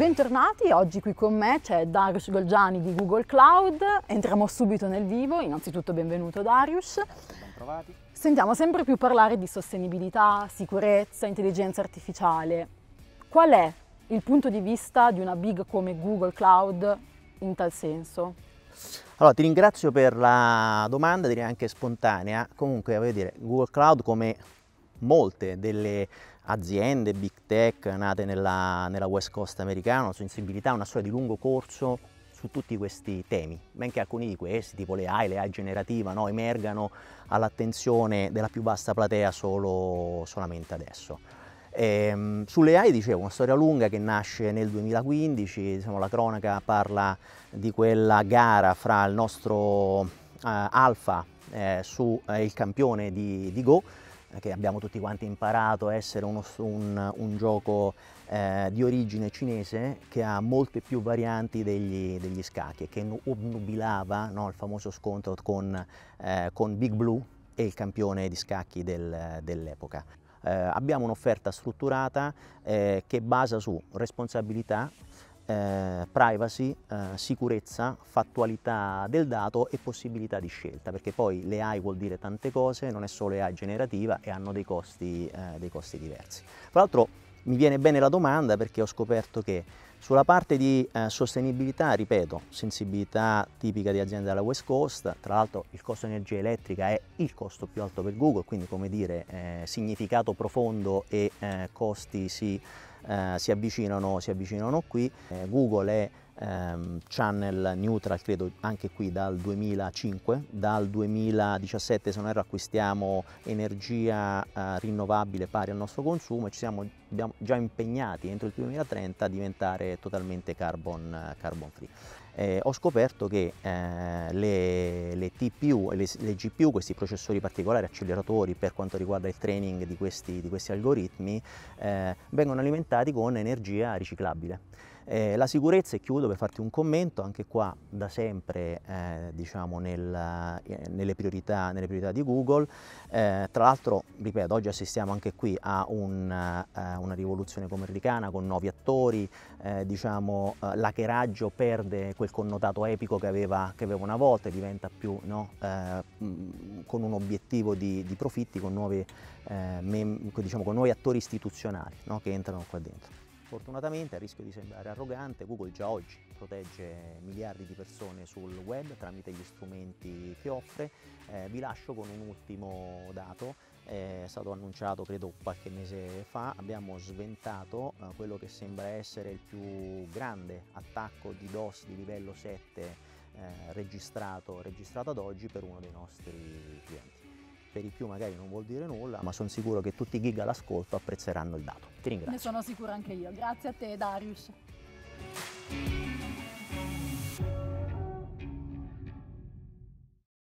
Bentornati, oggi qui con me c'è Darius Golgiani di Google Cloud, entriamo subito nel vivo, innanzitutto benvenuto Darius. Bentrovati. Sentiamo sempre più parlare di sostenibilità, sicurezza, intelligenza artificiale. Qual è il punto di vista di una big come Google Cloud in tal senso? Allora, ti ringrazio per la domanda, direi anche spontanea. Comunque, voglio dire, Google Cloud come molte delle aziende big tech nate nella, nella West Coast americana, una sensibilità, una storia di lungo corso su tutti questi temi, benché alcuni di questi, tipo le AI, le AI generativa, no, emergano all'attenzione della più vasta platea solo, solamente adesso. Ehm, sulle AI dicevo, una storia lunga che nasce nel 2015, diciamo, la cronaca parla di quella gara fra il nostro eh, Alfa eh, su eh, il campione di, di Go, che abbiamo tutti quanti imparato a essere uno, un, un, gioco eh, di origine cinese che ha molte più varianti degli, degli scacchi e che obnubilava no, il famoso scontro con, eh, con, Big Blue e il campione di scacchi del, dell'epoca. Eh, abbiamo un'offerta strutturata eh, che basa su responsabilità, eh, privacy, eh, sicurezza, fattualità del dato e possibilità di scelta, perché poi le AI vuol dire tante cose, non è solo AI generativa e hanno dei costi, eh, dei costi diversi. Tra l'altro mi viene bene la domanda perché ho scoperto che sulla parte di eh, sostenibilità, ripeto, sensibilità tipica di aziende della West Coast, tra l'altro il costo di energia elettrica è il costo più alto per Google, quindi come dire eh, significato profondo e eh, costi si eh, si, avvicinano, si, avvicinano, qui. Eh, Google è ehm, channel neutral credo anche qui dal 2005, dal 2017 se non erro acquistiamo energia eh, rinnovabile pari al nostro consumo e ci siamo già impegnati entro il 2030 a diventare totalmente carbon, carbon free eh, ho scoperto che eh, le, le, TPU e le, le, GPU, questi processori particolari, acceleratori per quanto riguarda il training di questi, di questi algoritmi, eh, vengono alimentati con energia riciclabile. Eh, la sicurezza, e chiudo per farti un commento, anche qua da sempre eh, diciamo nel, eh, nelle, priorità, nelle, priorità, di Google, eh, tra l'altro ripeto oggi assistiamo anche qui a un, eh, una rivoluzione comerricana con nuovi attori, eh, diciamo l'hackeraggio perde quel connotato epico che aveva, che aveva una volta e diventa più no, con un obiettivo di, di profitti, con nuovi, diciamo, con nuovi attori istituzionali no, che entrano qua dentro. Fortunatamente, a rischio di sembrare arrogante, Google già oggi protegge miliardi di persone sul web tramite gli strumenti che offre. Eh, vi lascio con un ultimo dato, è stato annunciato credo qualche mese fa, abbiamo sventato eh, quello che sembra essere il più grande attacco di DOS di livello 7 eh, registrato, registrato ad oggi per uno dei nostri clienti per i più magari non vuol dire nulla, ma sono sicuro che tutti i gig all'ascolto apprezzeranno il dato. Ti ringrazio. Ne sono sicura anche io. Grazie a te Darius.